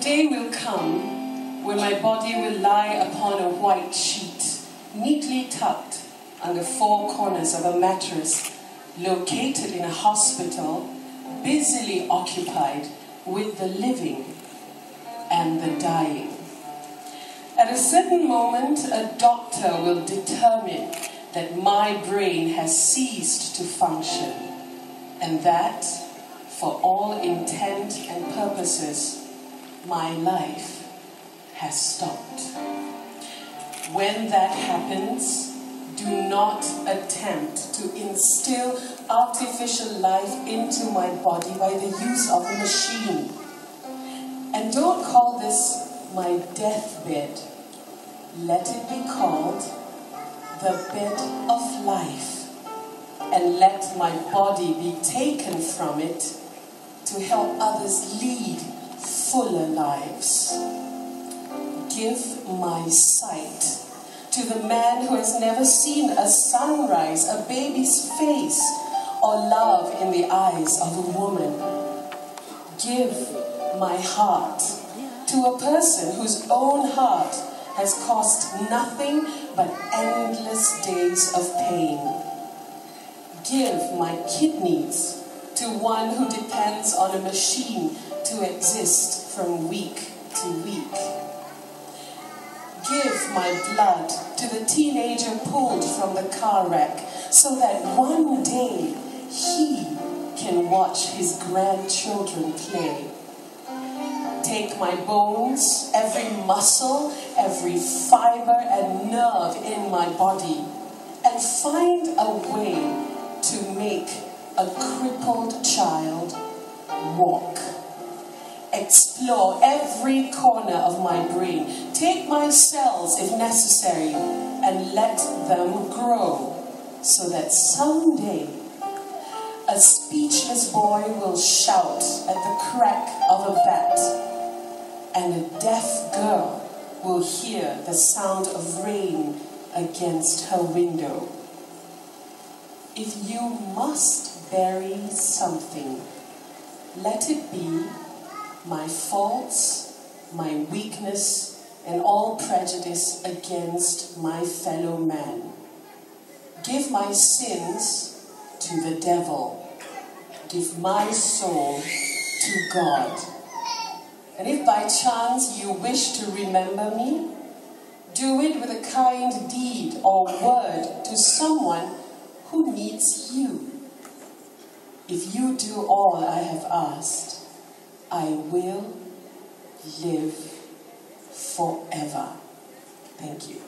day will come when my body will lie upon a white sheet, neatly tucked under four corners of a mattress located in a hospital busily occupied with the living and the dying. At a certain moment, a doctor will determine that my brain has ceased to function and that, for all intent and purposes, my life has stopped. When that happens, do not attempt to instill artificial life into my body by the use of a machine. And don't call this my deathbed. Let it be called the bed of life. And let my body be taken from it to help others lead fuller lives. Give my sight to the man who has never seen a sunrise, a baby's face, or love in the eyes of a woman. Give my heart to a person whose own heart has cost nothing but endless days of pain. Give my kidneys to one who depends on a machine to exist from week to week. Give my blood to the teenager pulled from the car wreck so that one day he can watch his grandchildren play. Take my bones, every muscle, every fiber and nerve in my body, and find a way to make a crippled child walk. Explore every corner of my brain. Take my cells, if necessary, and let them grow so that someday a speechless boy will shout at the crack of a bat, and a deaf girl will hear the sound of rain against her window. If you must bury something, let it be my faults, my weakness, and all prejudice against my fellow man. Give my sins to the devil. Give my soul to God. And if by chance you wish to remember me, do it with a kind deed or word to someone who needs you. If you do all I have asked, I will live forever. Thank you.